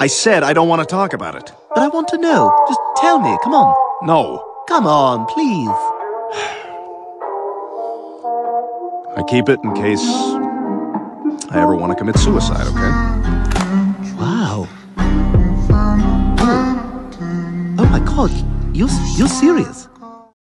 I said I don't want to talk about it. But I want to know. Just tell me, come on. No. Come on, please. I keep it in case I ever want to commit suicide, okay? Wow. Oh, my god, You're you're serious?